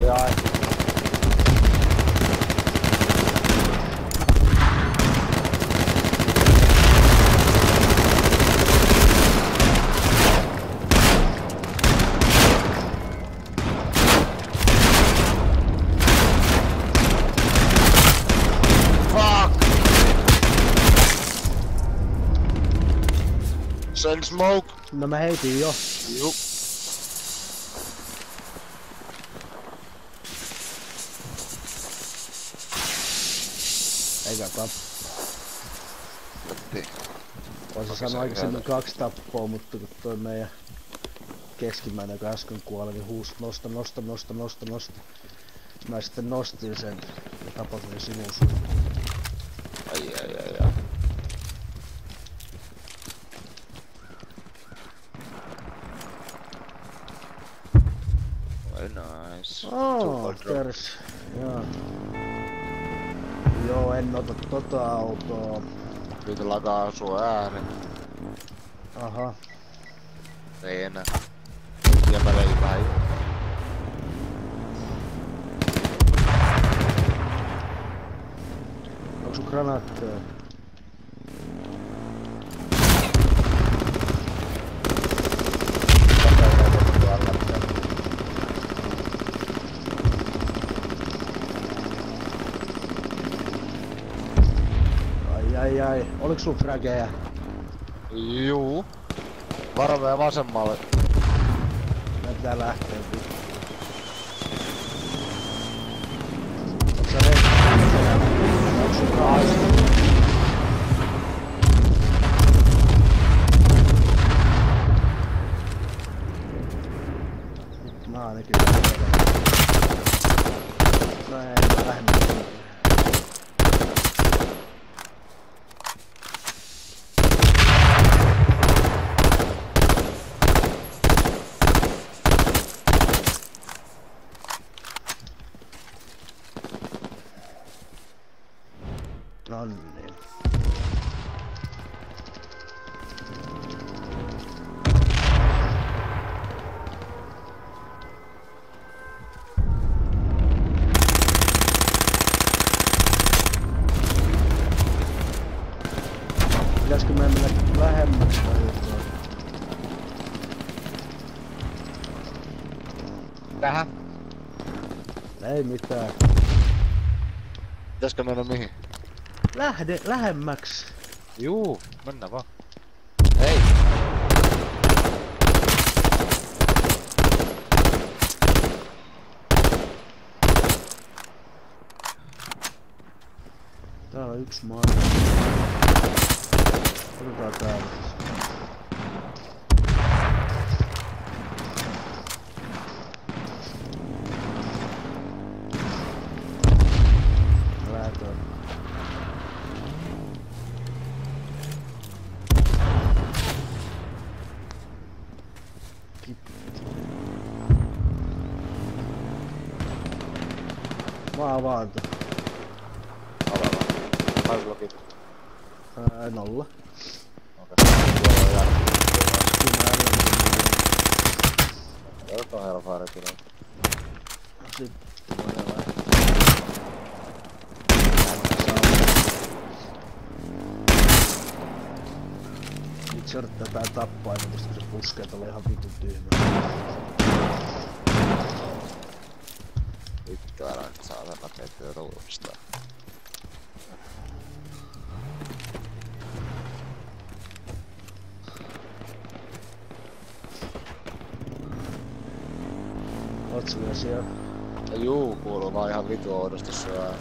Fuck. Send smoke. No me hate you. Yup. Eikä tap. Niin. Voisin sanoa se aikaisemmin kaksi tappoa, mutta kun toi meidän keskimmäinen, joka äsken kuoli, niin huusi nosta, nosta, nosta, nosta, nosta. Mä sitten nostin sen ja tapasin sinun sun. Ai ai ai ai. Very nice. Oh, Super drop. Joo. En ota tota autoa. Nyt lakaa sun ääni. Aha. Ei enää. Ja mä lein vähän. Onko sun granaatteja? Ai ai. Oliko sun frageja? Juu. Varvea vasemmalle. Mä pitää lähteä vittu. Onks sä reissu? Onks sun kaasi? Nyt Mä ainakin lähden. No ei, mä lähden nyt. Niin. Pitäisikö meidän mennä lähemmäksi vai jotain? Tähän. Ei mitään. Pitäisikö mennä mihin? Lähde lähemmäksi. Juu, mennään vaan. Hei! Täällä on yksi maailma. Otetaan täältä. Lähetään. Mä avaan tän. Avaa vaan. Haisblokit. Ää, nolla. Okei. Kyllä joo. Joo, Hellfire kyllä. Sitten. Nyt se yrittää tää tappaa kuin se puskee tuolla ihan vitun tyhmä. Vittu, älä nyt saatana teitä ruudesta. Oot sä vielä siellä? Juu, kuuluu vaan ihan vitu oudosti ääni.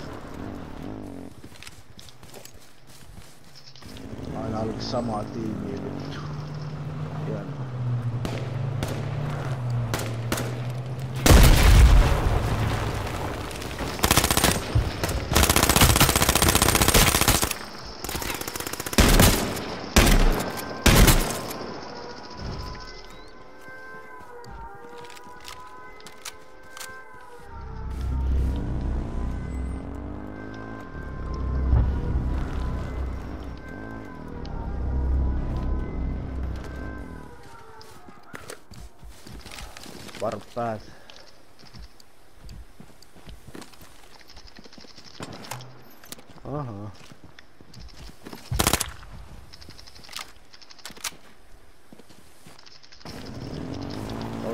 Aina oli samaa tiimiä vittu. Hienoa. Varo pääs. Aha.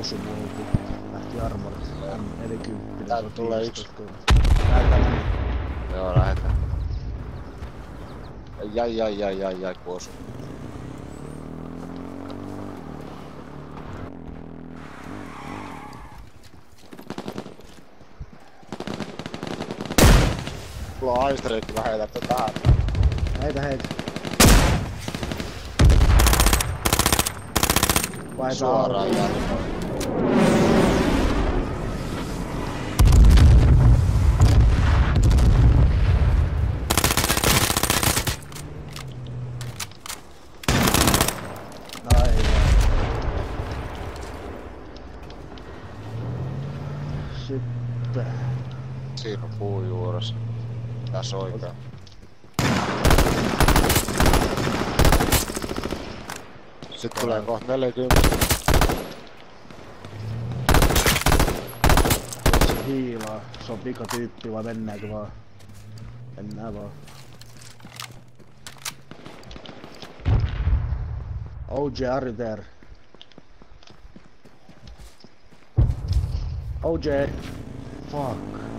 Osu muuhunkin. Lähti armorissa. M40. Täältä tulee yksi. Näytä. Joo, lähetään. Jai, jai, jai, jai, jai, kun osuu. On aisterit, mä heitän tätä. Heitä heitä. Vai Suoraan jälkeen. Sitten. Siinä on puu juuressa. Tässä oikein. Sitten tulee kohta 40. Jos se hiilaa, se on pikatyyppi vai mennäänkö vaan? Mennään vaan. OJ, are you there? OJ! Fuck.